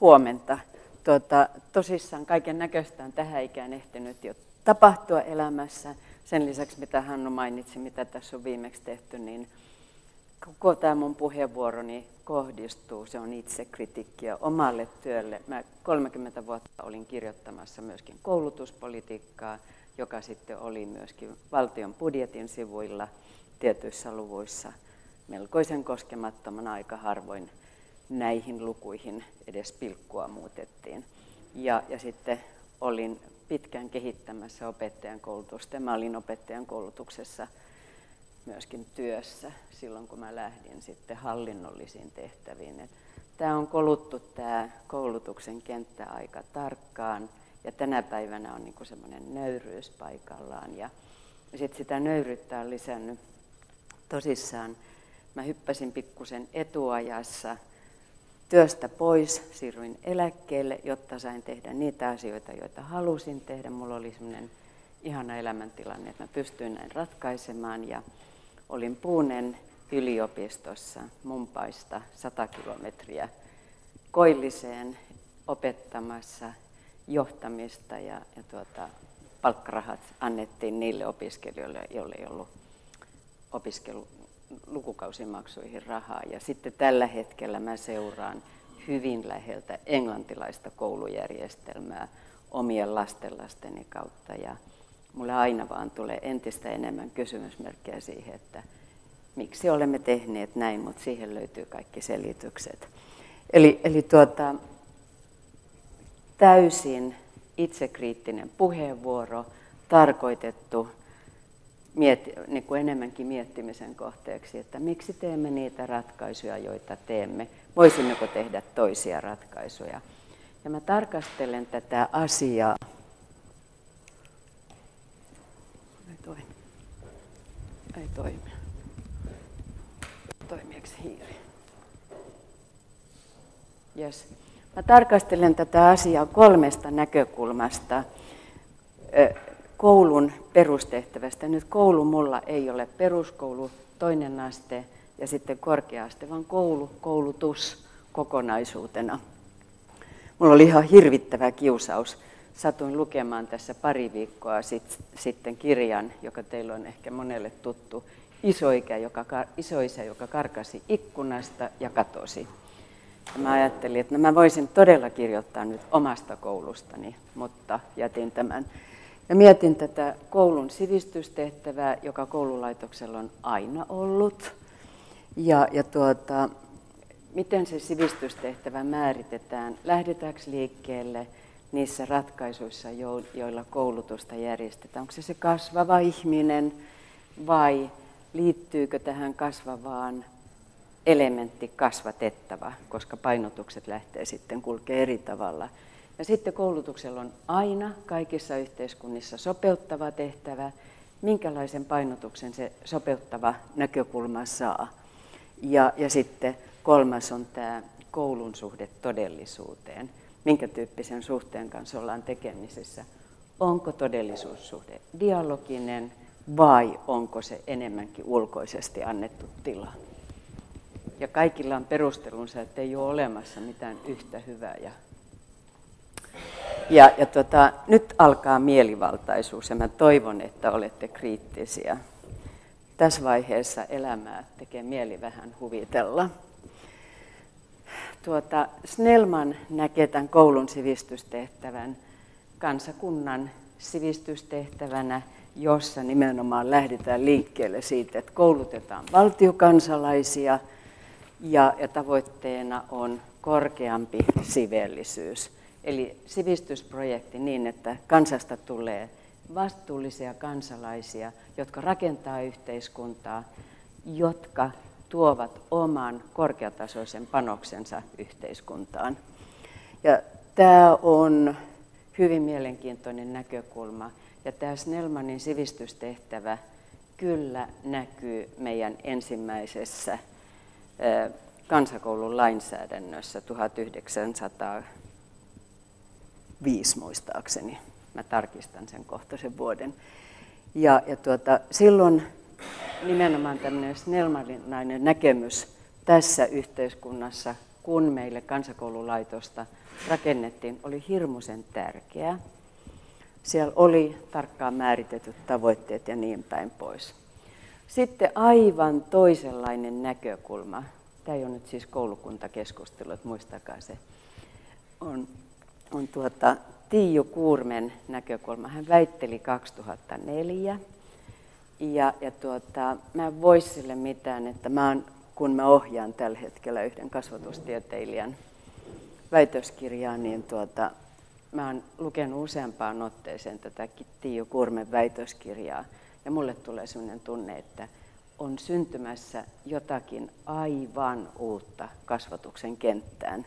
huomenta. Tuota, tosissaan kaiken näköistä on tähän ikään ehtinyt jo tapahtua elämässä. Sen lisäksi, mitä Hannu mainitsi, mitä tässä on viimeksi tehty, niin koko tämä mun puheenvuoroni kohdistuu, se on itsekritiikkiä omalle työlle. Mä 30 vuotta olin kirjoittamassa myöskin koulutuspolitiikkaa, joka sitten oli myöskin valtion budjetin sivuilla tietyissä luvuissa melkoisen koskemattoman aika harvoin näihin lukuihin edes pilkkua muutettiin. Ja, ja sitten olin pitkään kehittämässä opettajan koulutusta. Mä olin opettajan koulutuksessa myöskin työssä silloin, kun mä lähdin sitten hallinnollisiin tehtäviin. Tämä on koluttu tämä koulutuksen kenttä aika tarkkaan ja tänä päivänä on niinku semmoinen nöyryys paikallaan. Ja sitten sitä nöyryyttä on lisännyt tosissaan. Mä hyppäsin pikkusen etuajassa työstä pois, siirryin eläkkeelle, jotta sain tehdä niitä asioita, joita halusin tehdä. Mulla oli semmoinen ihana elämäntilanne, että mä pystyin näin ratkaisemaan ja olin Puunen yliopistossa Mumpaista 100 kilometriä koilliseen opettamassa johtamista ja, ja tuota, palkkarahat annettiin niille opiskelijoille, joille ei ollut opiskelu, lukukausimaksuihin rahaa. Ja sitten tällä hetkellä mä seuraan hyvin läheltä englantilaista koulujärjestelmää omien lastenlasteni kautta. Ja mulle aina vaan tulee entistä enemmän kysymysmerkkejä siihen, että miksi olemme tehneet näin, mutta siihen löytyy kaikki selitykset. Eli, eli tuota, täysin itsekriittinen puheenvuoro, tarkoitettu miet, niin kuin enemmänkin miettimisen kohteeksi, että miksi teemme niitä ratkaisuja, joita teemme, voisimmeko tehdä toisia ratkaisuja. Ja mä tarkastelen tätä asiaa. Ei toimi. Ei toimi. Toimiiko hiiri? Yes. Mä tarkastelen tätä asiaa kolmesta näkökulmasta koulun perustehtävästä. Nyt koulu mulla ei ole peruskoulu, toinen aste ja sitten korkea-aste, vaan koulu, koulutus kokonaisuutena. Mulla oli ihan hirvittävä kiusaus. Satuin lukemaan tässä pari viikkoa sit, sitten kirjan, joka teillä on ehkä monelle tuttu, Isoikä, joka, isoisä, joka karkasi ikkunasta ja katosi. Ja mä ajattelin, että no mä voisin todella kirjoittaa nyt omasta koulustani, mutta jätin tämän. Ja mietin tätä koulun sivistystehtävää, joka koululaitoksella on aina ollut. Ja, ja tuota, miten se sivistystehtävä määritetään? Lähdetäänkö liikkeelle niissä ratkaisuissa, joilla koulutusta järjestetään? Onko se se kasvava ihminen vai liittyykö tähän kasvavaan elementti kasvatettava, koska painotukset lähtee sitten kulkee eri tavalla. Ja sitten koulutuksella on aina kaikissa yhteiskunnissa sopeuttava tehtävä, minkälaisen painotuksen se sopeuttava näkökulma saa. Ja, ja sitten kolmas on tämä koulun suhde todellisuuteen. Minkä tyyppisen suhteen kanssa ollaan tekemisissä? Onko todellisuussuhde dialoginen vai onko se enemmänkin ulkoisesti annettu tila? Ja kaikilla on perustelunsa, että ei ole olemassa mitään yhtä hyvää ja ja, ja tota, nyt alkaa mielivaltaisuus ja mä toivon, että olette kriittisiä. Tässä vaiheessa elämää tekee mieli vähän huvitella. Tuota, Snellman näkee tämän koulun sivistystehtävän kansakunnan sivistystehtävänä, jossa nimenomaan lähdetään liikkeelle siitä, että koulutetaan valtiokansalaisia ja, ja tavoitteena on korkeampi sivellisyys. Eli sivistysprojekti niin, että kansasta tulee vastuullisia kansalaisia, jotka rakentaa yhteiskuntaa, jotka tuovat oman korkeatasoisen panoksensa yhteiskuntaan. Ja tämä on hyvin mielenkiintoinen näkökulma. Ja tämä Snellmanin sivistystehtävä kyllä näkyy meidän ensimmäisessä kansakoulun lainsäädännössä 1900 viisi muistaakseni. Mä tarkistan sen kohta sen vuoden. Ja, ja tuota, silloin nimenomaan tämmöinen snellmaninainen näkemys tässä yhteiskunnassa kun meille kansakoululaitosta rakennettiin, oli hirmuisen tärkeä. Siellä oli tarkkaan määritetyt tavoitteet ja niin päin pois. Sitten aivan toisenlainen näkökulma. Tämä ei ole nyt siis koulukuntakeskustelu, että muistakaa se. On, on tuota, Tiiju Kuurmen näkökulma. Hän väitteli 2004. Ja, ja tuota, mä en voi sille mitään, että mä oon, kun mä ohjaan tällä hetkellä yhden kasvatustieteilijän väitöskirjaa, niin tuota, mä oon lukenut useampaan otteeseen tätä Tiiju Kurmen väitöskirjaa. Ja mulle tulee sellainen tunne, että on syntymässä jotakin aivan uutta kasvatuksen kenttään.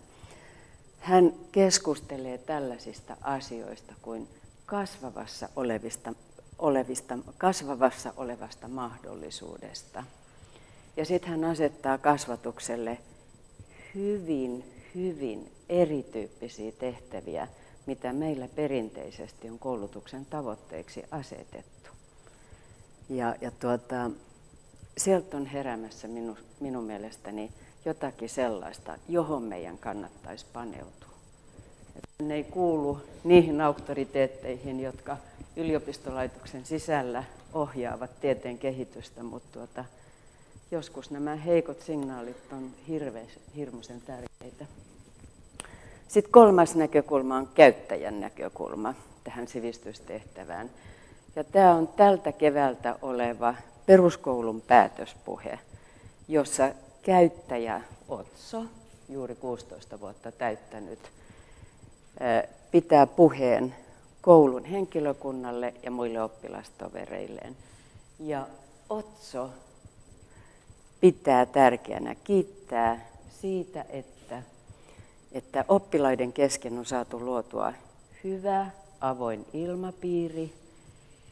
Hän keskustelee tällaisista asioista kuin kasvavassa olevista, olevista, kasvavassa olevasta mahdollisuudesta. Ja sitten hän asettaa kasvatukselle hyvin, hyvin erityyppisiä tehtäviä, mitä meillä perinteisesti on koulutuksen tavoitteeksi asetettu. Ja, ja tuota, sieltä on heräämässä minu, minun mielestäni jotakin sellaista, johon meidän kannattaisi paneutua. Ne ei kuulu niihin auktoriteetteihin, jotka yliopistolaitoksen sisällä ohjaavat tieteen kehitystä, mutta tuota, joskus nämä heikot signaalit on hirmuisen tärkeitä. Sitten kolmas näkökulma on käyttäjän näkökulma tähän sivistystehtävään. Ja tämä on tältä keväältä oleva peruskoulun päätöspuhe, jossa käyttäjä Otso, juuri 16 vuotta täyttänyt, pitää puheen koulun henkilökunnalle ja muille oppilastovereilleen. Ja Otso pitää tärkeänä kiittää siitä, että, että oppilaiden kesken on saatu luotua hyvä, avoin ilmapiiri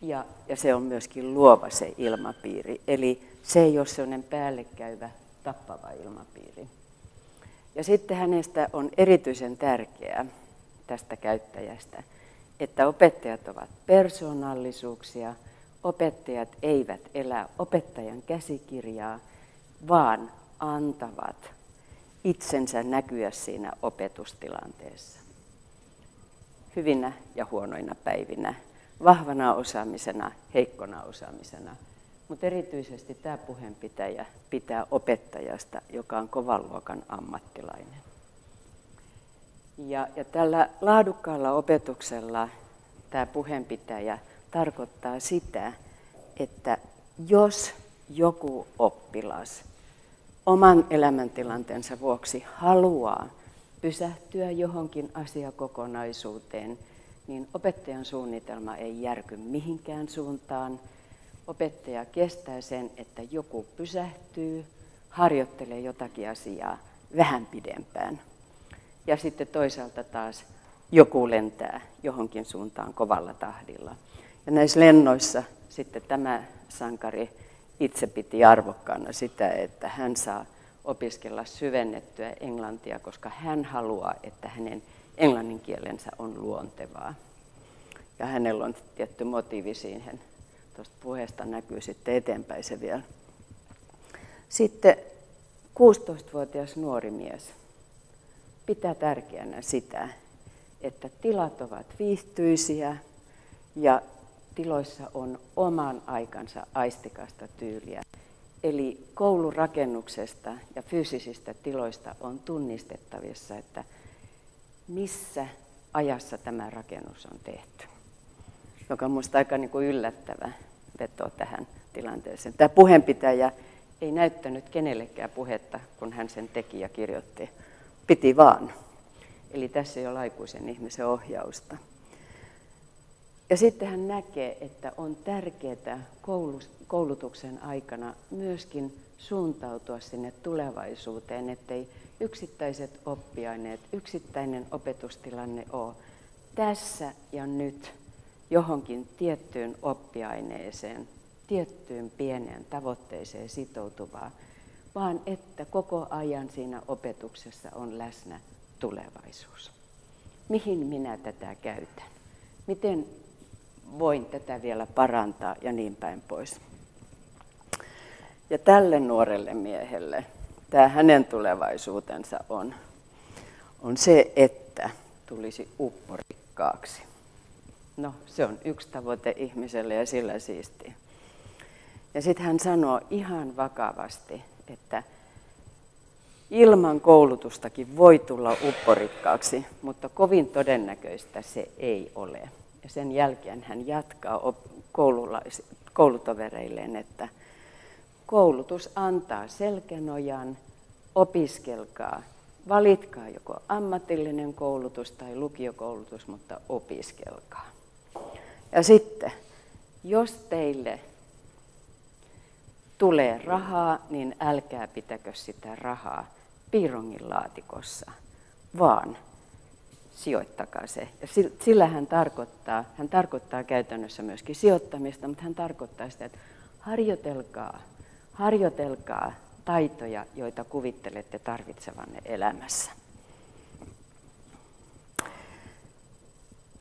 ja, ja se on myöskin luova se ilmapiiri. Eli se ei ole sellainen päällekäyvä, tappava ilmapiiri. Ja sitten hänestä on erityisen tärkeää tästä käyttäjästä, että opettajat ovat persoonallisuuksia, opettajat eivät elä opettajan käsikirjaa, vaan antavat itsensä näkyä siinä opetustilanteessa. Hyvinä ja huonoina päivinä, vahvana osaamisena, heikkona osaamisena. Mutta erityisesti tämä puheenpitäjä pitää opettajasta, joka on kovan luokan ammattilainen. Ja, ja tällä laadukkaalla opetuksella tämä puheenpitäjä tarkoittaa sitä, että jos joku oppilas oman elämäntilanteensa vuoksi haluaa pysähtyä johonkin asiakokonaisuuteen, niin opettajan suunnitelma ei järky mihinkään suuntaan. Opettaja kestää sen, että joku pysähtyy, harjoittelee jotakin asiaa vähän pidempään. Ja sitten toisaalta taas joku lentää johonkin suuntaan kovalla tahdilla. Ja näissä lennoissa sitten tämä sankari itse piti arvokkaana sitä, että hän saa opiskella syvennettyä englantia, koska hän haluaa, että hänen englannin kielensä on luontevaa. Ja hänellä on tietty motiivi siihen. Tuosta puheesta näkyy sitten eteenpäin se vielä. Sitten 16-vuotias nuori mies pitää tärkeänä sitä, että tilat ovat viihtyisiä ja tiloissa on oman aikansa aistikasta tyyliä. Eli koulurakennuksesta ja fyysisistä tiloista on tunnistettavissa, että missä ajassa tämä rakennus on tehty. Joka on minusta aika niin kuin yllättävä veto tähän tilanteeseen. Tämä puheenpitäjä ei näyttänyt kenellekään puhetta, kun hän sen teki ja kirjoitti. Piti vaan. Eli tässä ei ole aikuisen ihmisen ohjausta. Ja sitten hän näkee, että on tärkeää koulutuksen aikana myöskin suuntautua sinne tulevaisuuteen, ettei yksittäiset oppiaineet, yksittäinen opetustilanne ole tässä ja nyt johonkin tiettyyn oppiaineeseen, tiettyyn pieneen tavoitteeseen sitoutuvaa, vaan että koko ajan siinä opetuksessa on läsnä tulevaisuus. Mihin minä tätä käytän? Miten voin tätä vielä parantaa ja niin päin pois. Ja tälle nuorelle miehelle tämä hänen tulevaisuutensa on on se, että tulisi upporikkaaksi. No, se on yksi tavoite ihmiselle ja sillä siistiä. Ja sitten hän sanoo ihan vakavasti, että ilman koulutustakin voi tulla upporikkaaksi, mutta kovin todennäköistä se ei ole. Ja sen jälkeen hän jatkaa koulutovereilleen, että koulutus antaa selkänojan, opiskelkaa, valitkaa joko ammatillinen koulutus tai lukiokoulutus, mutta opiskelkaa. Ja sitten, jos teille tulee rahaa, niin älkää pitäkö sitä rahaa piirongin laatikossa, vaan sijoittakaa se. Ja sillä hän tarkoittaa, hän tarkoittaa käytännössä myöskin sijoittamista, mutta hän tarkoittaa sitä, että harjoitelkaa, harjoitelkaa taitoja, joita kuvittelette tarvitsevanne elämässä.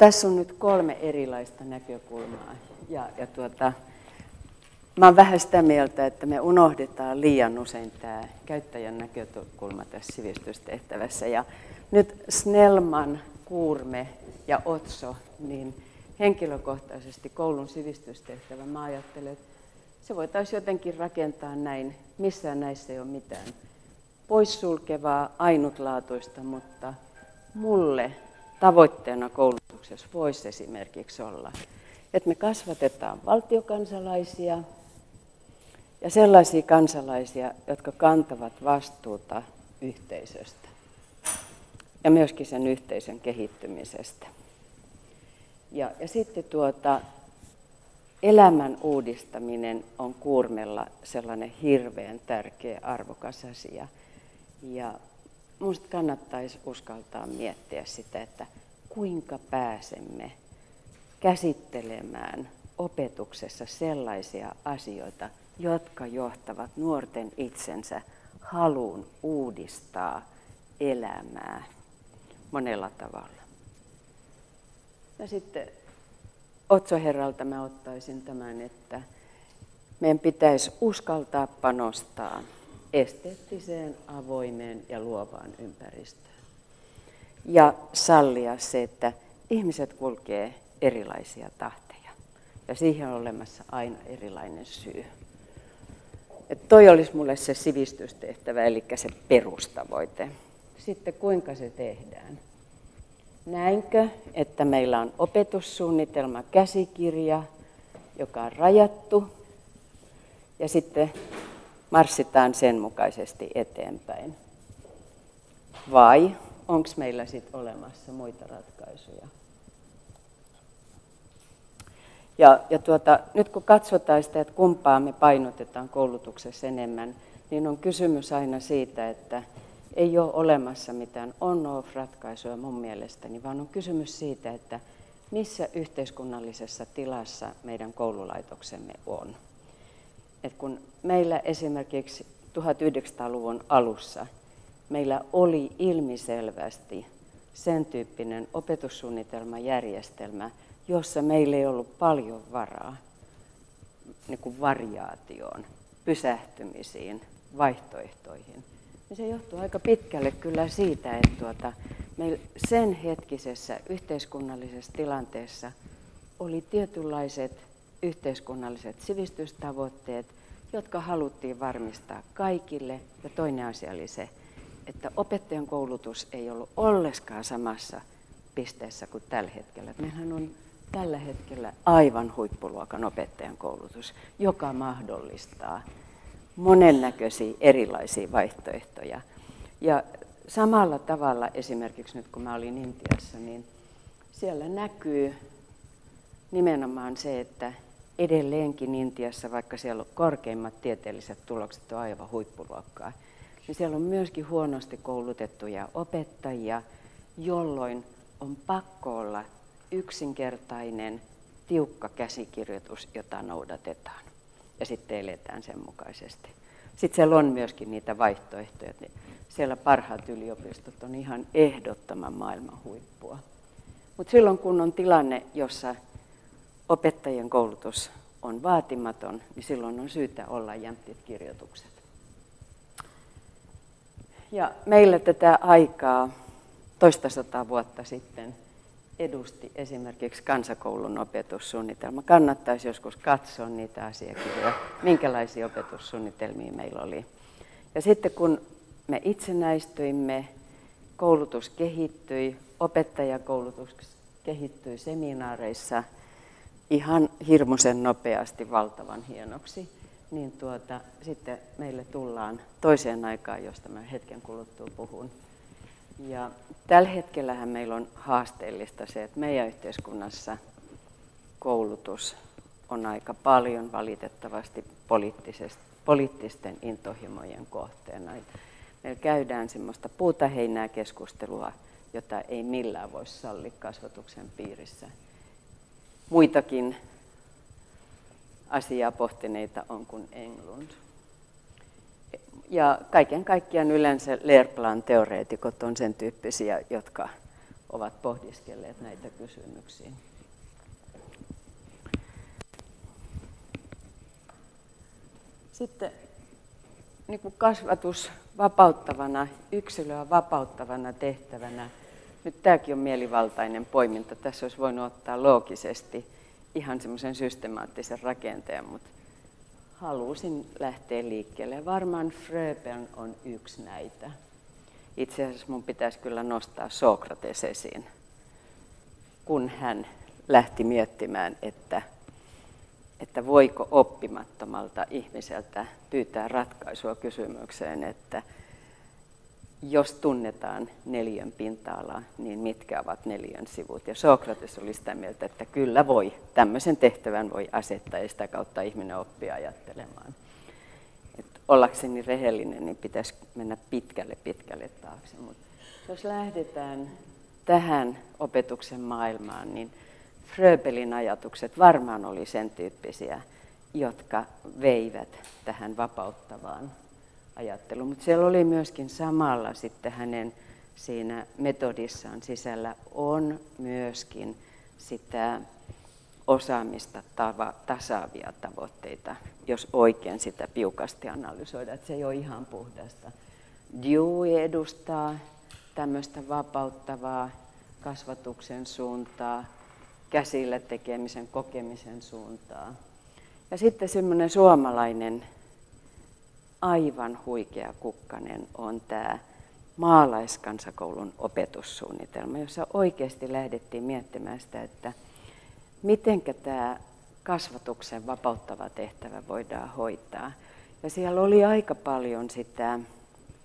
Tässä on nyt kolme erilaista näkökulmaa. Ja, ja tuota, mä olen vähän sitä mieltä, että me unohdetaan liian usein tämä käyttäjän näkökulma tässä sivistystehtävässä. Ja nyt Snellman, Kuurme ja Otso, niin henkilökohtaisesti koulun sivistystehtävä, mä ajattelen, että se voitaisiin jotenkin rakentaa näin. Missään näissä ei ole mitään poissulkevaa, ainutlaatuista, mutta mulle tavoitteena koulutuksessa voisi esimerkiksi olla, että me kasvatetaan valtiokansalaisia ja sellaisia kansalaisia, jotka kantavat vastuuta yhteisöstä ja myöskin sen yhteisön kehittymisestä. Ja, ja sitten tuota, elämän uudistaminen on kuurmella sellainen hirveän tärkeä, arvokas asia. Ja minusta kannattaisi uskaltaa miettiä sitä, että kuinka pääsemme käsittelemään opetuksessa sellaisia asioita, jotka johtavat nuorten itsensä haluun uudistaa elämää monella tavalla. Ja sitten Otsoherralta mä ottaisin tämän, että meidän pitäisi uskaltaa panostaa esteettiseen, avoimeen ja luovaan ympäristöön. Ja sallia se, että ihmiset kulkee erilaisia tahteja. Ja siihen on olemassa aina erilainen syy. Et toi olisi mulle se sivistystehtävä, eli se perustavoite. Sitten kuinka se tehdään? Näinkö, että meillä on opetussuunnitelma, käsikirja, joka on rajattu, ja sitten marssitaan sen mukaisesti eteenpäin? Vai onko meillä sitten olemassa muita ratkaisuja? Ja, ja tuota, nyt kun katsotaan sitä, että kumpaa me painotetaan koulutuksessa enemmän, niin on kysymys aina siitä, että ei ole olemassa mitään on-off-ratkaisuja mun mielestäni, vaan on kysymys siitä, että missä yhteiskunnallisessa tilassa meidän koululaitoksemme on. Et kun meillä esimerkiksi 1900-luvun alussa meillä oli ilmiselvästi sen tyyppinen opetussuunnitelmajärjestelmä, jossa meillä ei ollut paljon varaa niin kuin variaatioon, pysähtymisiin, vaihtoehtoihin niin se johtuu aika pitkälle kyllä siitä, että tuota, meillä sen hetkisessä yhteiskunnallisessa tilanteessa oli tietynlaiset yhteiskunnalliset sivistystavoitteet, jotka haluttiin varmistaa kaikille. Ja toinen asia oli se, että opettajan koulutus ei ollut olleskaan samassa pisteessä kuin tällä hetkellä. Meillähän on tällä hetkellä aivan huippuluokan opettajan koulutus, joka mahdollistaa monennäköisiä erilaisia vaihtoehtoja. Ja samalla tavalla esimerkiksi nyt kun mä olin Intiassa, niin siellä näkyy nimenomaan se, että edelleenkin Intiassa, vaikka siellä on korkeimmat tieteelliset tulokset on aivan huippuluokkaa, niin siellä on myöskin huonosti koulutettuja opettajia, jolloin on pakko olla yksinkertainen, tiukka käsikirjoitus, jota noudatetaan ja sitten eletään sen mukaisesti. Sitten siellä on myöskin niitä vaihtoehtoja. Siellä parhaat yliopistot on ihan ehdottoman maailman huippua. Mutta silloin kun on tilanne, jossa opettajien koulutus on vaatimaton, niin silloin on syytä olla jämptit kirjoitukset. Ja meillä tätä aikaa toista sataa vuotta sitten edusti esimerkiksi kansakoulun opetussuunnitelma. Kannattaisi joskus katsoa niitä asiakirjoja, minkälaisia opetussuunnitelmia meillä oli. Ja sitten kun me itsenäistyimme, koulutus kehittyi, opettajakoulutus kehittyi seminaareissa ihan hirmuisen nopeasti, valtavan hienoksi, niin tuota, sitten meille tullaan toiseen aikaan, josta mä hetken kuluttua puhun. Ja tällä hetkellähän meillä on haasteellista se, että meidän yhteiskunnassa koulutus on aika paljon valitettavasti poliittisten intohimojen kohteena. Meillä käydään semmoista puuta heinää keskustelua, jota ei millään voi sallia kasvatuksen piirissä. Muitakin asiaa pohtineita on kuin Englund. Ja kaiken kaikkiaan yleensä Lehrplan teoreetikot on sen tyyppisiä, jotka ovat pohdiskelleet näitä kysymyksiä. Sitten niin kuin kasvatus vapauttavana, yksilöä vapauttavana tehtävänä. Nyt tämäkin on mielivaltainen poiminta. Tässä olisi voinut ottaa loogisesti ihan semmoisen systemaattisen rakenteen, mutta halusin lähteä liikkeelle. Varmaan Fröben on yksi näitä. Itse asiassa mun pitäisi kyllä nostaa Sokrates esiin, kun hän lähti miettimään, että, että voiko oppimattomalta ihmiseltä pyytää ratkaisua kysymykseen, että jos tunnetaan neljän pinta-ala, niin mitkä ovat neljän sivut. Ja Sokrates oli sitä mieltä, että kyllä voi, tämmöisen tehtävän voi asettaa ja sitä kautta ihminen oppia ajattelemaan. Et ollakseni rehellinen, niin pitäisi mennä pitkälle pitkälle taakse. Mutta jos lähdetään tähän opetuksen maailmaan, niin Fröbelin ajatukset varmaan oli sen tyyppisiä, jotka veivät tähän vapauttavaan ajattelu. Mutta siellä oli myöskin samalla sitten hänen siinä metodissaan sisällä on myöskin sitä osaamista tava, tasaavia tavoitteita, jos oikein sitä piukasti analysoida, että se ei ole ihan puhdasta. Dewey edustaa tämmöistä vapauttavaa kasvatuksen suuntaa, käsillä tekemisen, kokemisen suuntaa. Ja sitten semmoinen suomalainen aivan huikea kukkanen on tämä maalaiskansakoulun opetussuunnitelma, jossa oikeasti lähdettiin miettimään sitä, että miten tämä kasvatuksen vapauttava tehtävä voidaan hoitaa. Ja siellä oli aika paljon sitä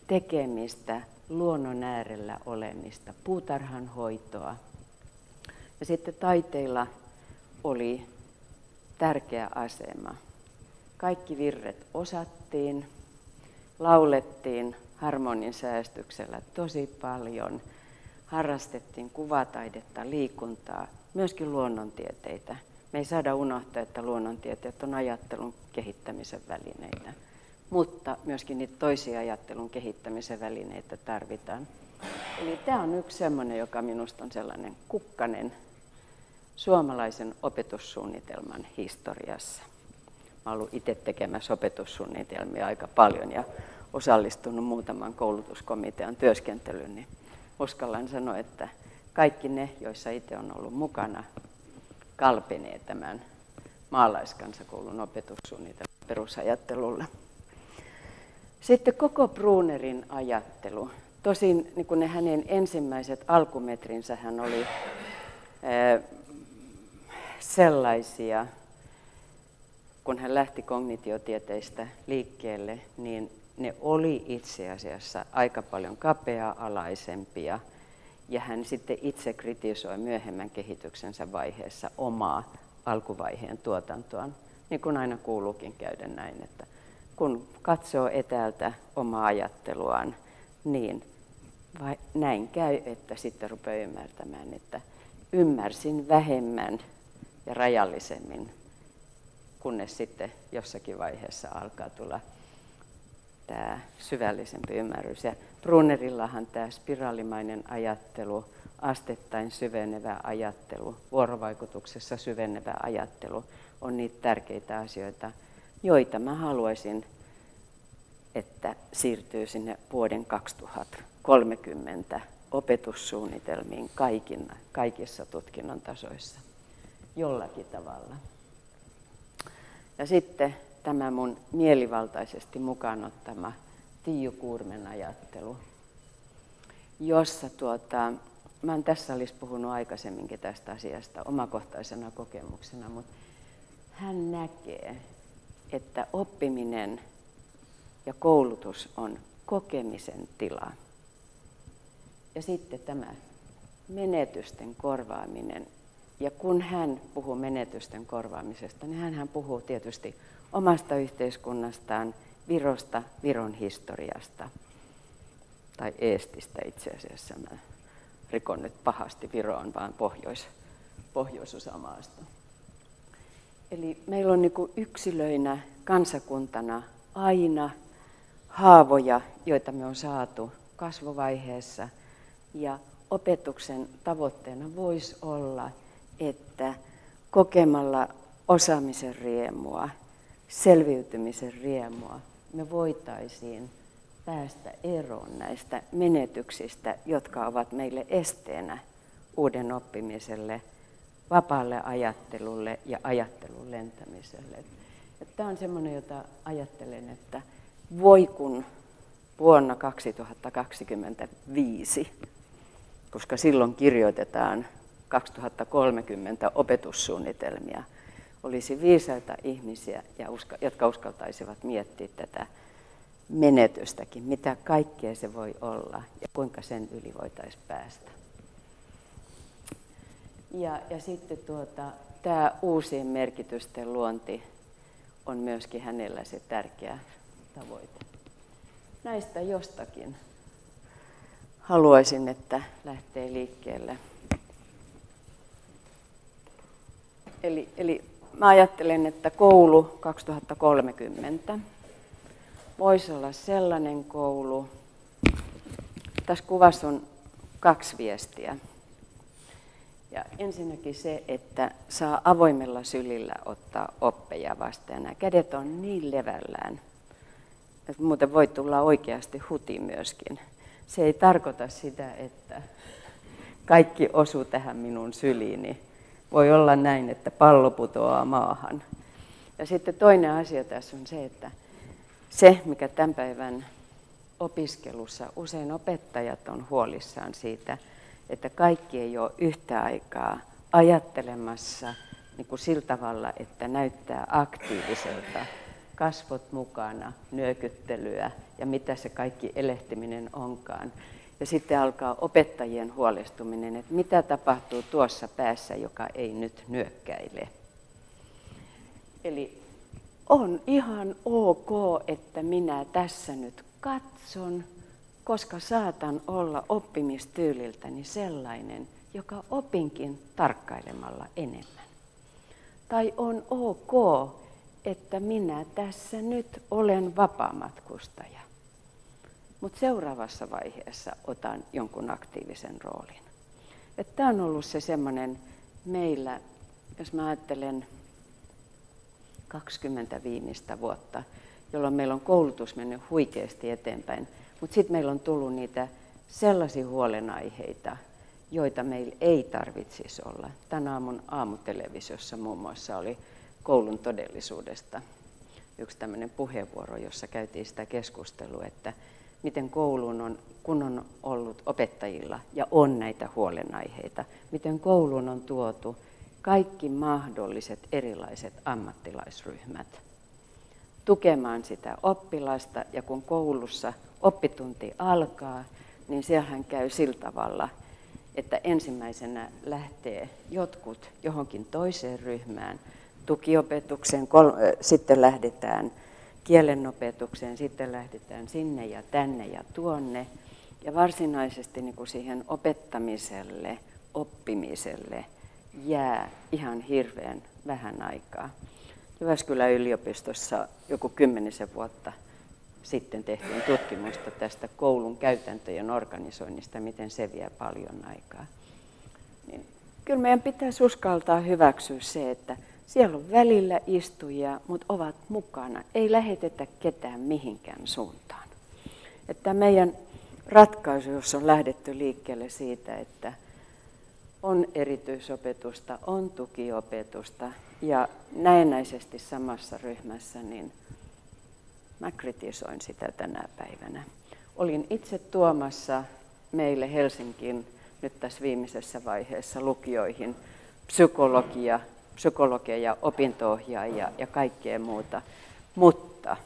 tekemistä, luonnon äärellä olemista, puutarhan hoitoa. Ja sitten taiteilla oli tärkeä asema. Kaikki virret osattiin, laulettiin harmonin säästyksellä tosi paljon, harrastettiin kuvataidetta, liikuntaa, myöskin luonnontieteitä. Me ei saada unohtaa, että luonnontieteet on ajattelun kehittämisen välineitä, mutta myöskin niitä toisia ajattelun kehittämisen välineitä tarvitaan. Eli tämä on yksi sellainen, joka minusta on sellainen kukkanen suomalaisen opetussuunnitelman historiassa. Mä ollut itse tekemässä opetussuunnitelmia aika paljon ja osallistunut muutaman koulutuskomitean työskentelyyn, niin uskallan sanoa, että kaikki ne, joissa itse on ollut mukana, kalpenee tämän maalaiskansakoulun opetussuunnitelman perusajattelulle. Sitten koko Brunerin ajattelu. Tosin niin kuin ne hänen ensimmäiset alkumetrinsä hän oli sellaisia, kun hän lähti kognitiotieteistä liikkeelle, niin ne oli itse asiassa aika paljon kapea-alaisempia. Ja hän sitten itse kritisoi myöhemmän kehityksensä vaiheessa omaa alkuvaiheen tuotantoaan, niin kuin aina kuuluukin käydä näin, että kun katsoo etäältä omaa ajatteluaan, niin vai näin käy, että sitten rupeaa ymmärtämään, että ymmärsin vähemmän ja rajallisemmin kunnes sitten jossakin vaiheessa alkaa tulla tämä syvällisempi ymmärrys. Ja Brunerillahan tämä spiraalimainen ajattelu, astettain syvenevä ajattelu, vuorovaikutuksessa syvenevä ajattelu on niitä tärkeitä asioita, joita mä haluaisin, että siirtyy sinne vuoden 2030 opetussuunnitelmiin kaikin, kaikissa tutkinnon tasoissa jollakin tavalla. Ja sitten tämä mun mielivaltaisesti mukaan ottama Tiiju Kuurmen ajattelu, jossa tuota, mä olen tässä olisi puhunut aikaisemminkin tästä asiasta omakohtaisena kokemuksena, mutta hän näkee, että oppiminen ja koulutus on kokemisen tila. Ja sitten tämä menetysten korvaaminen. Ja kun hän puhuu menetysten korvaamisesta, niin hän puhuu tietysti omasta yhteiskunnastaan, Virosta, Viron historiasta tai Eestistä itse asiassa. Mä rikon nyt pahasti Viroon, vaan pohjois, pohjoisosa maasta. Eli meillä on niin yksilöinä, kansakuntana aina haavoja, joita me on saatu kasvuvaiheessa. Ja opetuksen tavoitteena voisi olla, että kokemalla osaamisen riemua, selviytymisen riemua, me voitaisiin päästä eroon näistä menetyksistä, jotka ovat meille esteenä uuden oppimiselle, vapaalle ajattelulle ja ajattelun lentämiselle. Tämä on semmoinen, jota ajattelen, että voi kun vuonna 2025, koska silloin kirjoitetaan 2030 opetussuunnitelmia, olisi viisaita ihmisiä, jotka uskaltaisivat miettiä tätä menetystäkin, mitä kaikkea se voi olla ja kuinka sen yli voitaisiin päästä. Ja, ja sitten tuota, tämä uusien merkitysten luonti on myöskin hänellä se tärkeä tavoite. Näistä jostakin haluaisin, että lähtee liikkeelle. Eli, eli mä ajattelen, että koulu 2030 voisi olla sellainen koulu. Tässä kuvassa on kaksi viestiä. Ja ensinnäkin se, että saa avoimella sylillä ottaa oppeja vastaan. Nämä kädet on niin levällään, että muuten voi tulla oikeasti huti myöskin. Se ei tarkoita sitä, että kaikki osuu tähän minun syliini. Voi olla näin, että pallo putoaa maahan. Ja sitten toinen asia tässä on se, että se, mikä tämän päivän opiskelussa usein opettajat on huolissaan siitä, että kaikki ei ole yhtä aikaa ajattelemassa niin kuin sillä tavalla, että näyttää aktiiviselta, kasvot mukana, nyökyttelyä ja mitä se kaikki elehtiminen onkaan. Ja sitten alkaa opettajien huolestuminen, että mitä tapahtuu tuossa päässä, joka ei nyt nyökkäile. Eli on ihan ok, että minä tässä nyt katson, koska saatan olla oppimistyyliltäni sellainen, joka opinkin tarkkailemalla enemmän. Tai on ok, että minä tässä nyt olen vapaamatkustaja. Mutta seuraavassa vaiheessa otan jonkun aktiivisen roolin. Tämä on ollut se semmoinen meillä, jos mä ajattelen 20 viimeistä vuotta, jolloin meillä on koulutus mennyt huikeasti eteenpäin. Mutta sitten meillä on tullut niitä sellaisia huolenaiheita, joita meillä ei tarvitsisi olla. Tänä aamun aamutelevisiossa muun muassa oli koulun todellisuudesta yksi tämmöinen puheenvuoro, jossa käytiin sitä keskustelua, että miten kouluun on, kun on ollut opettajilla ja on näitä huolenaiheita, miten kouluun on tuotu kaikki mahdolliset erilaiset ammattilaisryhmät tukemaan sitä oppilasta. Ja kun koulussa oppitunti alkaa, niin siellähän käy sillä tavalla, että ensimmäisenä lähtee jotkut johonkin toiseen ryhmään, tukiopetukseen, sitten lähdetään kielenopetukseen, sitten lähdetään sinne ja tänne ja tuonne. Ja varsinaisesti niin kuin siihen opettamiselle, oppimiselle jää ihan hirveän vähän aikaa. Jyväskylän yliopistossa joku kymmenisen vuotta sitten tehtiin tutkimusta tästä koulun käytäntöjen organisoinnista, miten se vie paljon aikaa. Niin kyllä meidän pitäisi uskaltaa hyväksyä se, että siellä on välillä istujia, mutta ovat mukana. Ei lähetetä ketään mihinkään suuntaan. Että meidän ratkaisu, jossa on lähdetty liikkeelle siitä, että on erityisopetusta, on tukiopetusta ja näennäisesti samassa ryhmässä, niin mä kritisoin sitä tänä päivänä. Olin itse tuomassa meille Helsinkiin nyt tässä viimeisessä vaiheessa lukioihin psykologia, psykologia ja opinto ja kaikkea muuta. Mutta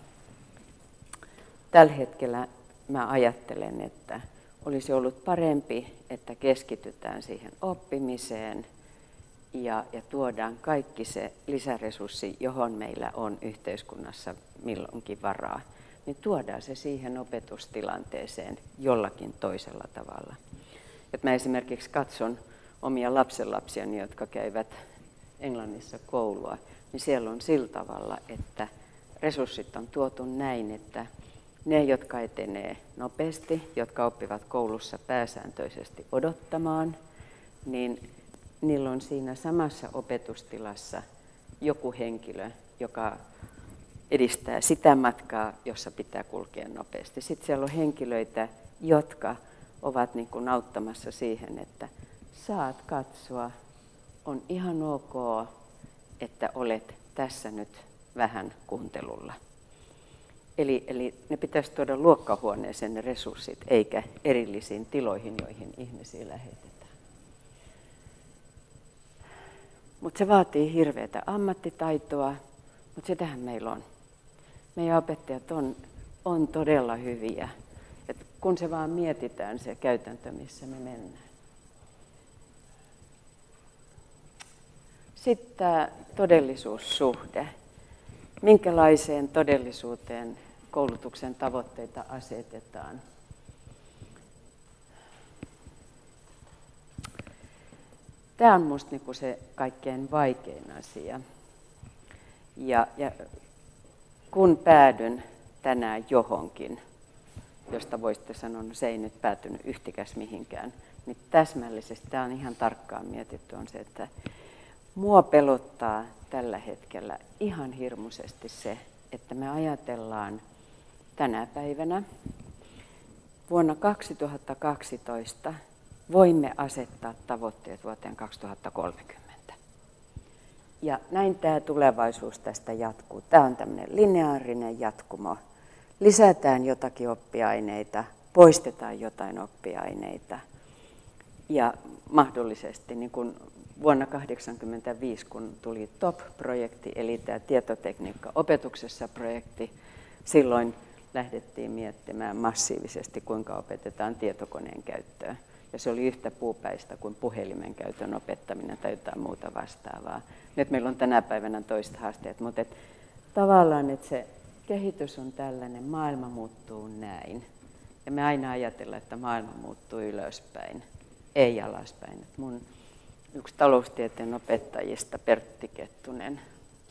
tällä hetkellä mä ajattelen, että olisi ollut parempi, että keskitytään siihen oppimiseen ja, ja tuodaan kaikki se lisäresurssi, johon meillä on yhteiskunnassa milloinkin varaa, niin tuodaan se siihen opetustilanteeseen jollakin toisella tavalla. Et mä esimerkiksi katson omia lapsenlapsiani, jotka käyvät Englannissa koulua, niin siellä on sillä tavalla, että resurssit on tuotu näin, että ne, jotka etenee nopeasti, jotka oppivat koulussa pääsääntöisesti odottamaan, niin niillä on siinä samassa opetustilassa joku henkilö, joka edistää sitä matkaa, jossa pitää kulkea nopeasti. Sitten siellä on henkilöitä, jotka ovat niin kuin auttamassa siihen, että saat katsoa, on ihan ok, että olet tässä nyt vähän kuuntelulla. Eli, eli ne pitäisi tuoda luokkahuoneeseen ne resurssit, eikä erillisiin tiloihin, joihin ihmisiä lähetetään. Mutta se vaatii hirveätä ammattitaitoa, mutta sitähän meillä on. Meidän opettajat on, on todella hyviä, Et kun se vaan mietitään se käytäntö, missä me mennään. Sitten tämä todellisuussuhde. Minkälaiseen todellisuuteen koulutuksen tavoitteita asetetaan? Tämä on minusta niin se kaikkein vaikein asia. Ja, ja kun päädyn tänään johonkin, josta voisitte sanoa, no se ei nyt päätynyt yhtikäs mihinkään, niin täsmällisesti, tämä on ihan tarkkaan mietitty, on se, että mua pelottaa tällä hetkellä ihan hirmuisesti se, että me ajatellaan tänä päivänä vuonna 2012 voimme asettaa tavoitteet vuoteen 2030. Ja näin tämä tulevaisuus tästä jatkuu. Tämä on tämmöinen lineaarinen jatkumo. Lisätään jotakin oppiaineita, poistetaan jotain oppiaineita. Ja mahdollisesti niin kuin vuonna 1985, kun tuli TOP-projekti, eli tämä tietotekniikka opetuksessa projekti, silloin lähdettiin miettimään massiivisesti, kuinka opetetaan tietokoneen käyttöä. Ja se oli yhtä puupäistä kuin puhelimen käytön opettaminen tai jotain muuta vastaavaa. Nyt meillä on tänä päivänä toista haasteet, mutta et, tavallaan että se kehitys on tällainen, maailma muuttuu näin. Ja me aina ajatellaan, että maailma muuttuu ylöspäin, ei alaspäin. Et mun yksi taloustieteen opettajista, Pertti Kettunen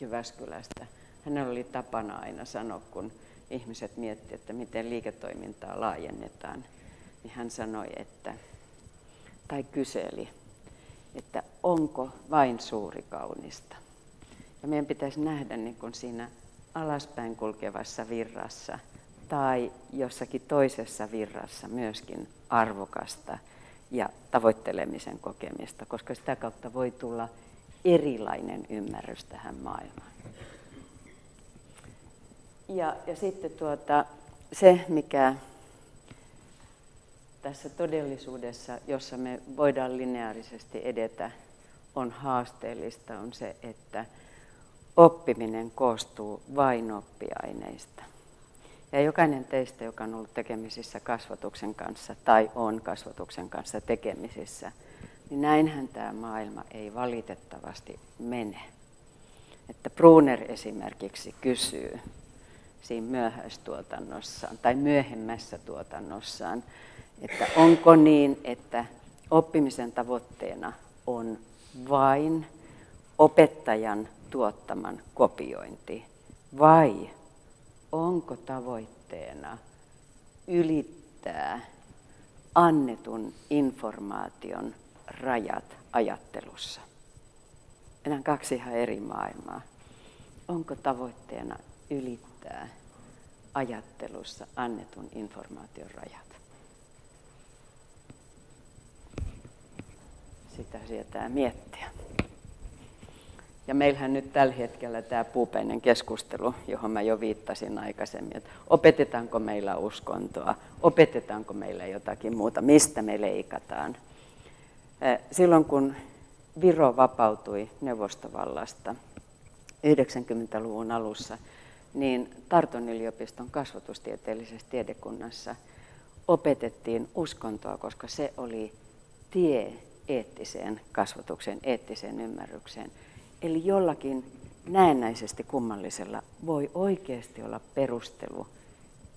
Jyväskylästä, hänellä oli tapana aina sanoa, kun ihmiset miettivät, että miten liiketoimintaa laajennetaan, niin hän sanoi, että, tai kyseli, että onko vain suuri kaunista. Ja meidän pitäisi nähdä niin kuin siinä alaspäin kulkevassa virrassa tai jossakin toisessa virrassa myöskin arvokasta ja tavoittelemisen kokemista, koska sitä kautta voi tulla erilainen ymmärrys tähän maailmaan. Ja, ja sitten tuota, se, mikä tässä todellisuudessa, jossa me voidaan lineaarisesti edetä, on haasteellista, on se, että oppiminen koostuu vain oppiaineista. Ja jokainen teistä, joka on ollut tekemisissä kasvatuksen kanssa tai on kasvatuksen kanssa tekemisissä, niin näinhän tämä maailma ei valitettavasti mene. Että Bruner esimerkiksi kysyy siinä myöhäistuotannossaan tai myöhemmässä tuotannossaan, että onko niin, että oppimisen tavoitteena on vain opettajan tuottaman kopiointi vai onko tavoitteena ylittää annetun informaation rajat ajattelussa. Nämä kaksi ihan eri maailmaa. Onko tavoitteena ylittää ajattelussa annetun informaation rajat? Sitä sietää miettiä. Ja meillähän nyt tällä hetkellä tämä puupeinen keskustelu, johon mä jo viittasin aikaisemmin, että opetetaanko meillä uskontoa, opetetaanko meillä jotakin muuta, mistä me leikataan. Silloin kun Viro vapautui neuvostovallasta 90-luvun alussa, niin Tarton yliopiston kasvatustieteellisessä tiedekunnassa opetettiin uskontoa, koska se oli tie eettiseen kasvatukseen, eettiseen ymmärrykseen. Eli jollakin näennäisesti kummallisella voi oikeasti olla perustelu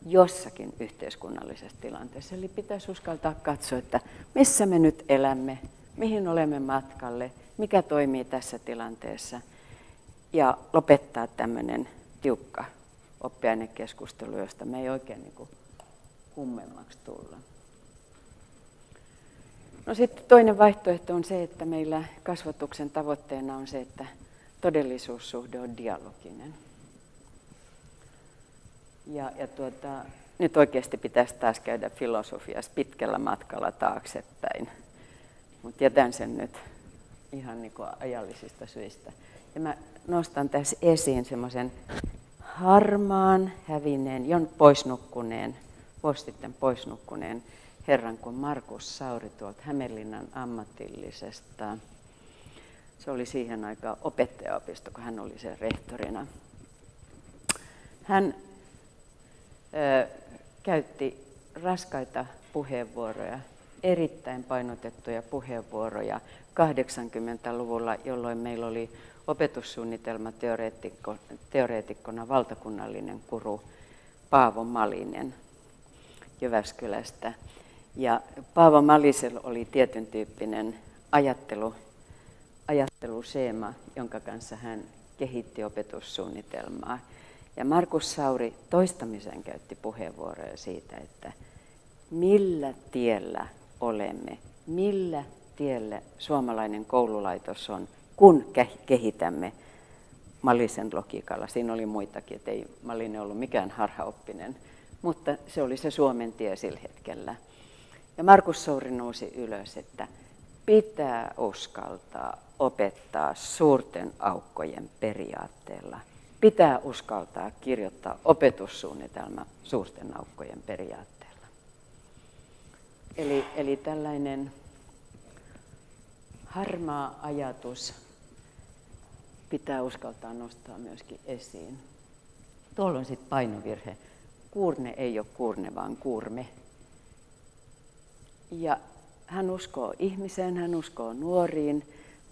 jossakin yhteiskunnallisessa tilanteessa. Eli pitäisi uskaltaa katsoa, että missä me nyt elämme, mihin olemme matkalle, mikä toimii tässä tilanteessa ja lopettaa tämmöinen tiukka oppiainekeskustelu, josta me ei oikein niin kummemmaksi tulla. No sitten toinen vaihtoehto on se, että meillä kasvatuksen tavoitteena on se, että todellisuussuhde on dialoginen. Ja, ja tuota, nyt oikeasti pitäisi taas käydä filosofiassa pitkällä matkalla taaksepäin. Mutta jätän sen nyt ihan niin kuin ajallisista syistä. Ja mä nostan tässä esiin semmoisen harmaan, hävinneen, jon poisnukkuneen, vuosi sitten poisnukkuneen herran kuin Markus Sauri tuolta Hämeenlinnan ammatillisesta. Se oli siihen aikaan opettajaopisto, kun hän oli sen rehtorina. Hän ö, käytti raskaita puheenvuoroja, erittäin painotettuja puheenvuoroja 80-luvulla, jolloin meillä oli opetussuunnitelma teoreetikkona valtakunnallinen kuru Paavo Malinen Jyväskylästä. Ja Paavo Malisel oli tietyn tyyppinen ajattelu, ajatteluseema, jonka kanssa hän kehitti opetussuunnitelmaa. Ja Markus Sauri toistamisen käytti puheenvuoroja siitä, että millä tiellä olemme, millä tiellä suomalainen koululaitos on, kun kehitämme Malisen logiikalla. Siinä oli muitakin, että ei Malinen ollut mikään harhaoppinen, mutta se oli se Suomen tie sillä hetkellä. Ja Markus Souri nousi ylös, että pitää uskaltaa opettaa suurten aukkojen periaatteella. Pitää uskaltaa kirjoittaa opetussuunnitelma suurten aukkojen periaatteella. Eli, eli tällainen harmaa ajatus pitää uskaltaa nostaa myöskin esiin. Tuolla on sitten painovirhe. Kuurne ei ole kuurne, vaan kuurme. Ja hän uskoo ihmiseen, hän uskoo nuoriin.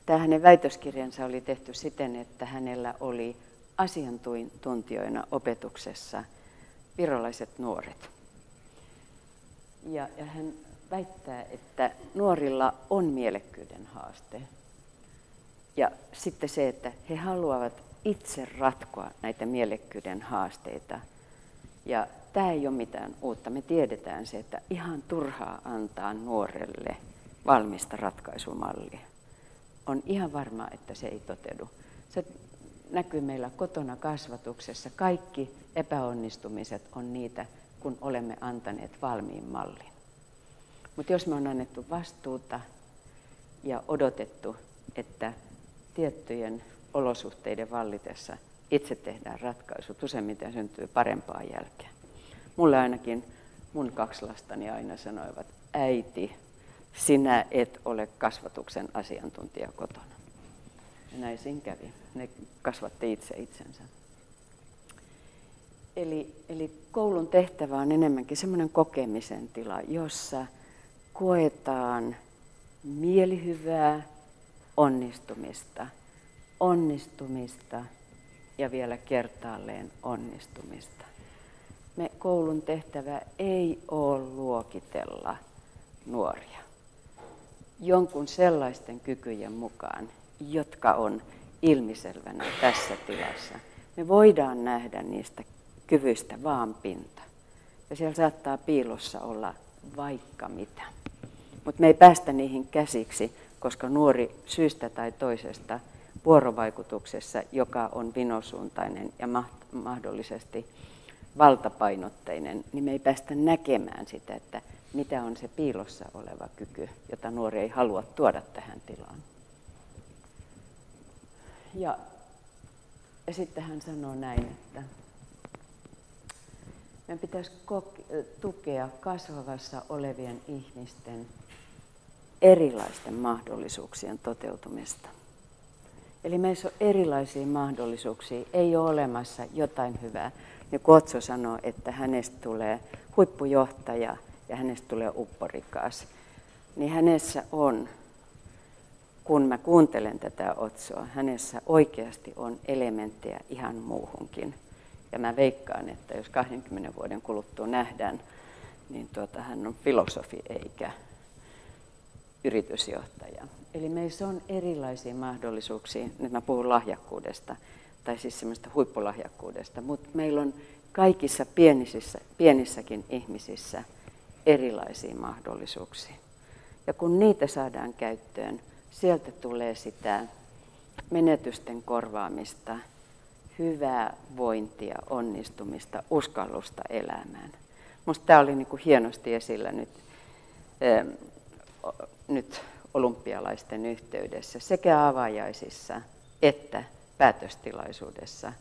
Tämä hänen väitöskirjansa oli tehty siten, että hänellä oli asiantuntijoina opetuksessa virolaiset nuoret. Ja, ja hän väittää, että nuorilla on mielekkyyden haaste. Ja sitten se, että he haluavat itse ratkoa näitä mielekkyyden haasteita. Ja tämä ei ole mitään uutta. Me tiedetään se, että ihan turhaa antaa nuorelle valmista ratkaisumallia. On ihan varma, että se ei toteudu. Se näkyy meillä kotona kasvatuksessa. Kaikki epäonnistumiset on niitä, kun olemme antaneet valmiin mallin. Mutta jos me on annettu vastuuta ja odotettu, että tiettyjen olosuhteiden vallitessa itse tehdään ratkaisut, useimmiten syntyy parempaa jälkeä. Mulle ainakin mun kaksi lastani aina sanoivat, äiti, sinä et ole kasvatuksen asiantuntija kotona. Ja näin siinä kävi. Ne kasvatti itse itsensä. Eli, eli koulun tehtävä on enemmänkin semmoinen kokemisen tila, jossa koetaan mielihyvää, onnistumista, onnistumista ja vielä kertaalleen onnistumista. Me koulun tehtävä ei ole luokitella nuoria jonkun sellaisten kykyjen mukaan, jotka on ilmiselvänä tässä tilassa. Me voidaan nähdä niistä kyvyistä vaan pinta. Ja siellä saattaa piilossa olla vaikka mitä. Mutta me ei päästä niihin käsiksi, koska nuori syystä tai toisesta vuorovaikutuksessa, joka on vinosuuntainen ja mahdollisesti valtapainotteinen, niin me ei päästä näkemään sitä, että mitä on se piilossa oleva kyky, jota nuori ei halua tuoda tähän tilaan. Ja, ja sitten hän sanoo näin, että meidän pitäisi tukea kasvavassa olevien ihmisten erilaisten mahdollisuuksien toteutumista. Eli meissä on erilaisia mahdollisuuksia, ei ole olemassa jotain hyvää. Niin Kotso sanoo, että hänestä tulee huippujohtaja ja hänestä tulee upporikas. Niin hänessä on, kun mä kuuntelen tätä Otsoa, hänessä oikeasti on elementtejä ihan muuhunkin. Ja mä veikkaan, että jos 20 vuoden kuluttua nähdään, niin tuota, hän on filosofi eikä yritysjohtaja. Eli meissä on erilaisia mahdollisuuksia, nyt mä puhun lahjakkuudesta, tai siis semmoista huippulahjakkuudesta, mutta meillä on kaikissa pienissä, pienissäkin ihmisissä erilaisia mahdollisuuksia. Ja kun niitä saadaan käyttöön, sieltä tulee sitä menetysten korvaamista, hyvää vointia, onnistumista, uskallusta elämään. Minusta tämä oli niin kuin hienosti esillä nyt, nyt olympialaisten yhteydessä sekä avajaisissa että päätöstilaisuudessa.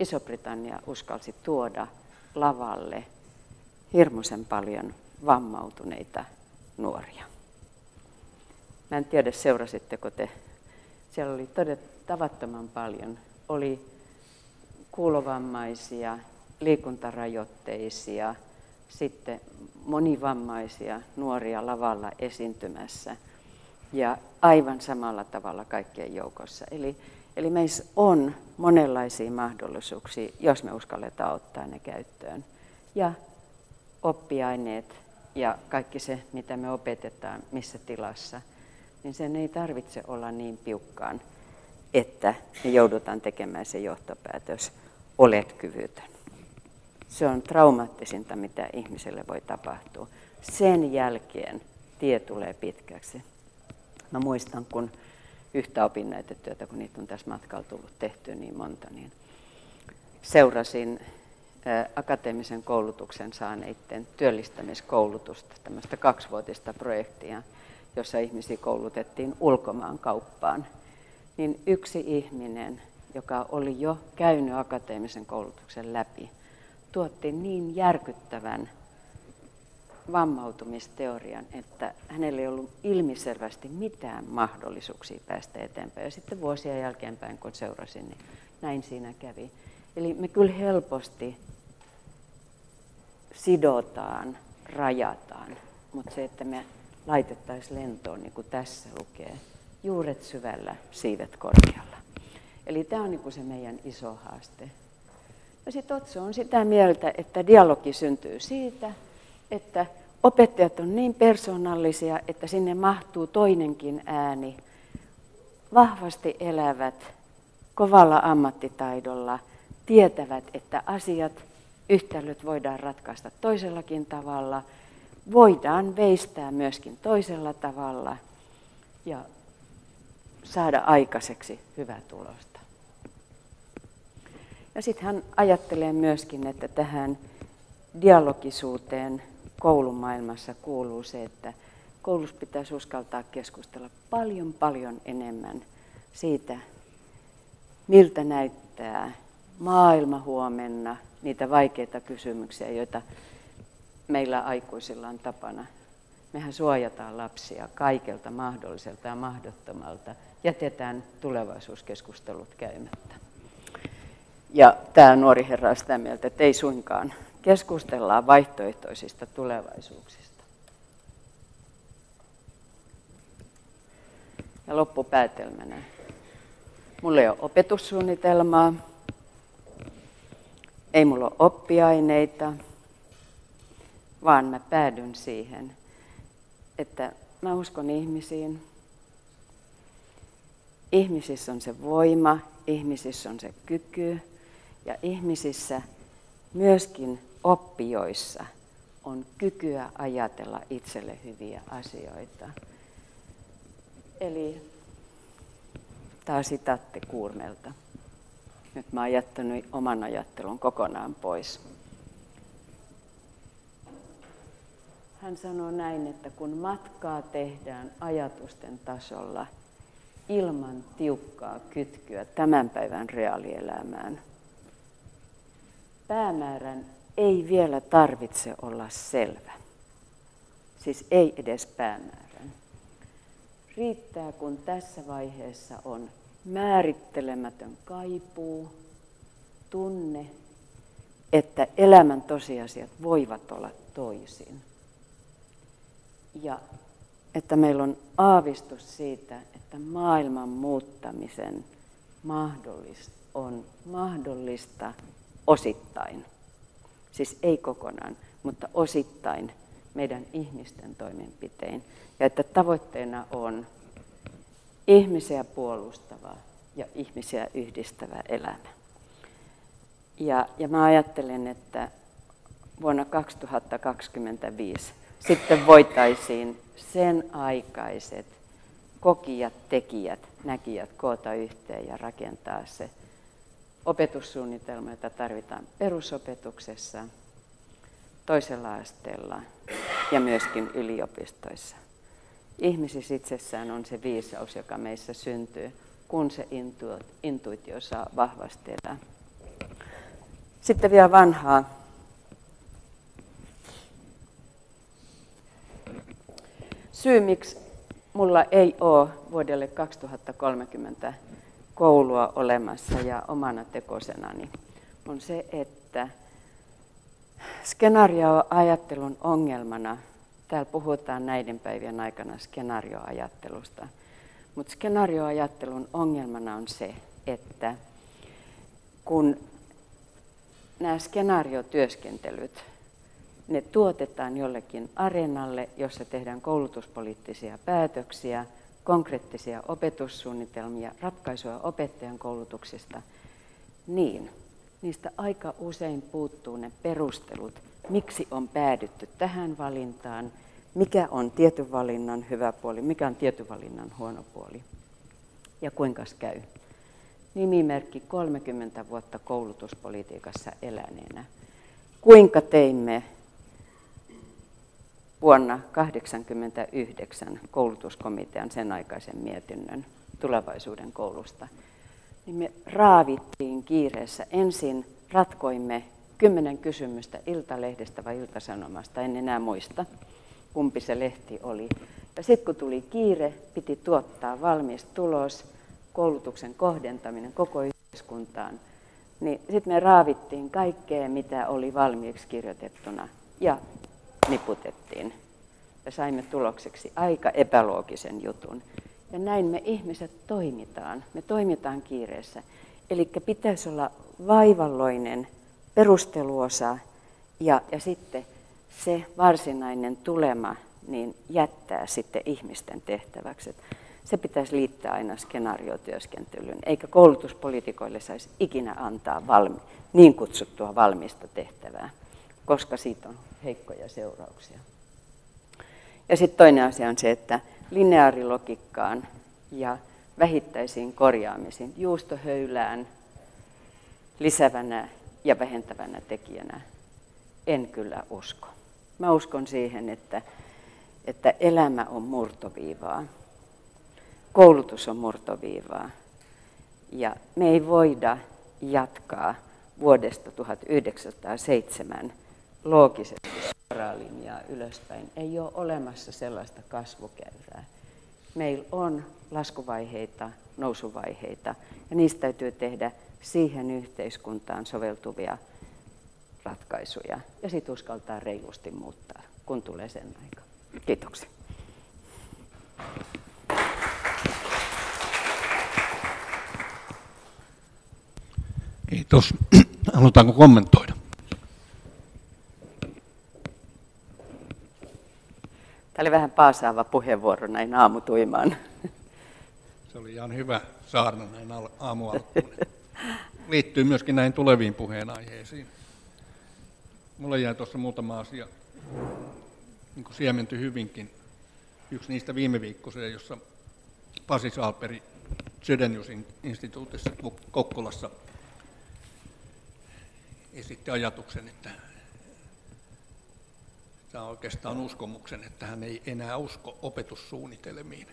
Iso-Britannia uskalsi tuoda lavalle hirmuisen paljon vammautuneita nuoria. Mä en tiedä, seurasitteko te. Siellä oli todet, tavattoman paljon. Oli kuulovammaisia, liikuntarajoitteisia, sitten monivammaisia nuoria lavalla esiintymässä ja aivan samalla tavalla kaikkien joukossa. Eli, eli meissä on monenlaisia mahdollisuuksia, jos me uskalletaan ottaa ne käyttöön. Ja oppiaineet ja kaikki se, mitä me opetetaan missä tilassa, niin sen ei tarvitse olla niin piukkaan, että me joudutaan tekemään se johtopäätös, olet kyvytön. Se on traumaattisinta, mitä ihmiselle voi tapahtua. Sen jälkeen tie tulee pitkäksi. Mä muistan, kun yhtä opinnäytetyötä, kun niitä on tässä matkalla tullut tehtyä niin monta, niin seurasin akateemisen koulutuksen saaneiden työllistämiskoulutusta, tämmöistä kaksivuotista projektia, jossa ihmisiä koulutettiin ulkomaan kauppaan. Niin yksi ihminen, joka oli jo käynyt akateemisen koulutuksen läpi, tuotti niin järkyttävän vammautumisteorian, että hänellä ei ollut ilmiselvästi mitään mahdollisuuksia päästä eteenpäin. Ja sitten vuosien jälkeenpäin, kun seurasin, niin näin siinä kävi. Eli me kyllä helposti sidotaan, rajataan, mutta se, että me laitettaisiin lentoon, niin kuin tässä lukee, juuret syvällä, siivet korkealla. Eli tämä on niin se meidän iso haaste. Ja sitten Otso on sitä mieltä, että dialogi syntyy siitä, että opettajat on niin persoonallisia, että sinne mahtuu toinenkin ääni. Vahvasti elävät, kovalla ammattitaidolla, tietävät, että asiat, yhtälöt voidaan ratkaista toisellakin tavalla, voidaan veistää myöskin toisella tavalla ja saada aikaiseksi hyvää tulosta. Ja sitten hän ajattelee myöskin, että tähän dialogisuuteen koulumaailmassa kuuluu se, että koulussa pitäisi uskaltaa keskustella paljon paljon enemmän siitä, miltä näyttää maailma huomenna, niitä vaikeita kysymyksiä, joita meillä aikuisilla on tapana. Mehän suojataan lapsia kaikelta mahdolliselta ja mahdottomalta, jätetään tulevaisuuskeskustelut käymättä. Ja tämä nuori herra on sitä mieltä, että ei suinkaan keskustellaan vaihtoehtoisista tulevaisuuksista. Ja loppupäätelmänä. Mulla ei ole opetussuunnitelmaa, ei mulla ole oppiaineita, vaan mä päädyn siihen, että mä uskon ihmisiin. Ihmisissä on se voima, ihmisissä on se kyky ja ihmisissä myöskin oppijoissa on kykyä ajatella itselle hyviä asioita. Eli on sitaatti Kuurmelta. Nyt mä oon jättänyt oman ajattelun kokonaan pois. hän sanoo näin, että kun matkaa tehdään ajatusten tasolla ilman tiukkaa kytkyä tämän päivän reaalielämään, päämäärän ei vielä tarvitse olla selvä. Siis ei edes päämäärän. Riittää, kun tässä vaiheessa on määrittelemätön kaipuu, tunne, että elämän tosiasiat voivat olla toisin. Ja että meillä on aavistus siitä, että maailman muuttamisen mahdollista on mahdollista osittain. Siis ei kokonaan, mutta osittain meidän ihmisten toimenpitein. Ja että tavoitteena on ihmisiä puolustava ja ihmisiä yhdistävä elämä. Ja, ja mä ajattelen, että vuonna 2025 sitten voitaisiin sen aikaiset kokijat, tekijät, näkijät koota yhteen ja rakentaa se opetussuunnitelma, jota tarvitaan perusopetuksessa, toisella asteella ja myöskin yliopistoissa. Ihmisissä itsessään on se viisaus, joka meissä syntyy, kun se intuitio saa vahvasti elää. Sitten vielä vanhaa. Syy, miksi mulla ei ole vuodelle 2030 koulua olemassa ja omana tekosenani, on se, että skenaarioajattelun ongelmana, täällä puhutaan näiden päivien aikana skenaarioajattelusta, mutta skenaarioajattelun ongelmana on se, että kun nämä skenaariotyöskentelyt, ne tuotetaan jollekin areenalle, jossa tehdään koulutuspoliittisia päätöksiä, konkreettisia opetussuunnitelmia, ratkaisuja opettajan koulutuksista, niin niistä aika usein puuttuu ne perustelut, miksi on päädytty tähän valintaan, mikä on tietyn valinnan hyvä puoli, mikä on tietyn valinnan huono puoli ja kuinka käy nimimerkki 30 vuotta koulutuspolitiikassa eläneenä. Kuinka teimme vuonna 1989 koulutuskomitean sen aikaisen mietinnön tulevaisuuden koulusta, niin me raavittiin kiireessä. Ensin ratkoimme kymmenen kysymystä Iltalehdestä vai Iltasanomasta, en enää muista, kumpi se lehti oli. Ja sitten kun tuli kiire, piti tuottaa valmis tulos, koulutuksen kohdentaminen koko yhteiskuntaan, niin sitten me raavittiin kaikkea, mitä oli valmiiksi kirjoitettuna ja niputettiin. Ja saimme tulokseksi aika epäloogisen jutun. Ja näin me ihmiset toimitaan. Me toimitaan kiireessä. Eli pitäisi olla vaivalloinen perusteluosa ja, ja sitten se varsinainen tulema niin jättää sitten ihmisten tehtäväksi se pitäisi liittää aina skenaariotyöskentelyyn, eikä koulutuspolitiikoille saisi ikinä antaa valmi, niin kutsuttua valmista tehtävää, koska siitä on heikkoja seurauksia. Ja sitten toinen asia on se, että lineaarilogikkaan ja vähittäisiin korjaamisiin, juustohöylään lisävänä ja vähentävänä tekijänä en kyllä usko. Mä uskon siihen, että, että elämä on murtoviivaa koulutus on murtoviivaa. Ja me ei voida jatkaa vuodesta 1907 loogisesti suoraa linjaa ylöspäin. Ei ole olemassa sellaista kasvukäyrää. Meillä on laskuvaiheita, nousuvaiheita ja niistä täytyy tehdä siihen yhteiskuntaan soveltuvia ratkaisuja ja sitten uskaltaa reilusti muuttaa, kun tulee sen aika. Kiitoksia. Kiitos. Halutaanko kommentoida? Tämä oli vähän paasaava puheenvuoro näin aamutuimaan. Se oli ihan hyvä saarna näin aamualkuun. Liittyy myöskin näihin tuleviin puheenaiheisiin. Mulle jäi tuossa muutama asia niin siementy hyvinkin. Yksi niistä viime viikkoisia, jossa Pasi Saalperi Sydenius instituutissa Kokkolassa esitti ajatuksen, että saa oikeastaan uskomuksen, että hän ei enää usko opetussuunnitelmiin.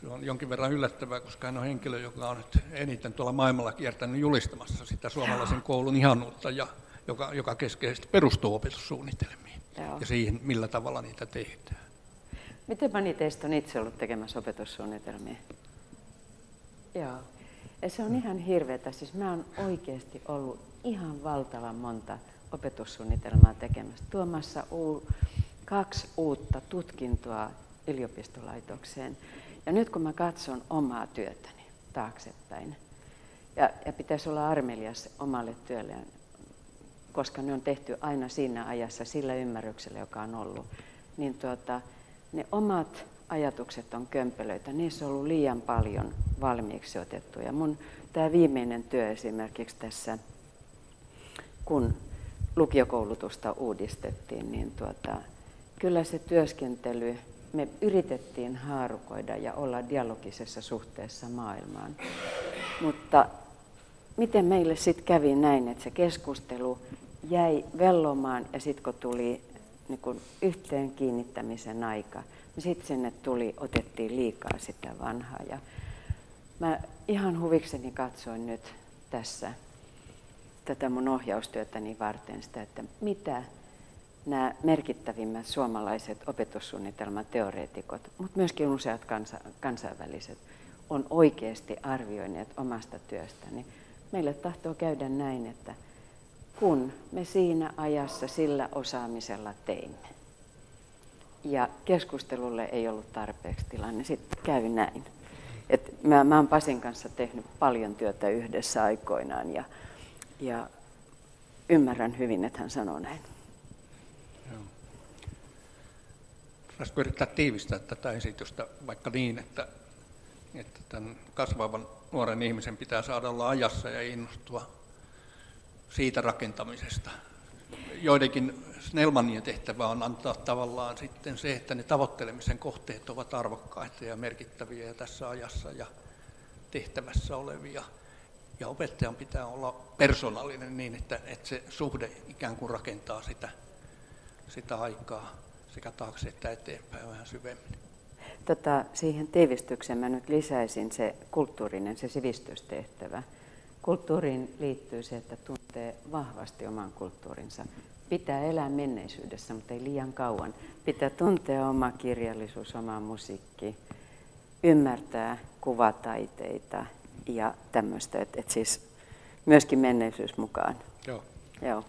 Se on jonkin verran yllättävää, koska hän on henkilö, joka on nyt eniten tuolla maailmalla kiertänyt julistamassa sitä suomalaisen koulun ihanuutta, ja joka, joka keskeisesti perustuu opetussuunnitelmiin Joo. ja siihen, millä tavalla niitä tehdään. Miten moni teistä on itse ollut tekemässä opetussuunnitelmia? Joo. Ja se on ihan hirveätä. Siis mä oon oikeasti ollut ihan valtavan monta opetussuunnitelmaa tekemässä. Tuomassa uu, kaksi uutta tutkintoa yliopistolaitokseen. Ja nyt kun mä katson omaa työtäni taaksepäin, ja, ja pitäisi olla armelias omalle työlleen, koska ne on tehty aina siinä ajassa sillä ymmärryksellä, joka on ollut, niin tuota, ne omat ajatukset on kömpelöitä, niissä on ollut liian paljon valmiiksi otettu. Ja mun tämä viimeinen työ esimerkiksi tässä, kun lukiokoulutusta uudistettiin, niin tuota, kyllä se työskentely, me yritettiin haarukoida ja olla dialogisessa suhteessa maailmaan. Mutta miten meille sitten kävi näin, että se keskustelu jäi vellomaan ja sitten kun tuli niin kun yhteen kiinnittämisen aika, niin sitten sinne tuli, otettiin liikaa sitä vanhaa. Ja mä ihan huvikseni katsoin nyt tässä tätä mun ohjaustyötäni varten sitä, että mitä nämä merkittävimmät suomalaiset opetussuunnitelmateoreetikot, mutta myöskin useat kansa, kansainväliset, on oikeasti arvioineet omasta työstäni. Meille tahtoo käydä näin, että kun me siinä ajassa sillä osaamisella teimme, ja keskustelulle ei ollut tarpeeksi tilanne, niin sitten käy näin. Et mä, mä oon Pasin kanssa tehnyt paljon työtä yhdessä aikoinaan ja, ja ymmärrän hyvin, että hän sanoo näin. Pitäisikö yrittää tiivistää tätä esitystä vaikka niin, että, että tämän kasvavan nuoren ihmisen pitää saada olla ajassa ja innostua siitä rakentamisesta. Joidenkin Snellmanien tehtävä on antaa tavallaan sitten se, että ne tavoittelemisen kohteet ovat arvokkaita ja merkittäviä ja tässä ajassa ja tehtävässä olevia. Ja opettajan pitää olla persoonallinen niin, että, että se suhde ikään kuin rakentaa sitä, sitä aikaa sekä taakse että eteenpäin vähän syvemmin. Tota, siihen tiivistykseen mä nyt lisäisin se kulttuurinen, se sivistystehtävä. Kulttuuriin liittyy se, että tuntee vahvasti oman kulttuurinsa. Pitää elää menneisyydessä, mutta ei liian kauan. Pitää tuntea oma kirjallisuus, oma musiikki, ymmärtää kuvataiteita ja tämmöistä, että et siis myöskin menneisyys mukaan. Joo. Joo.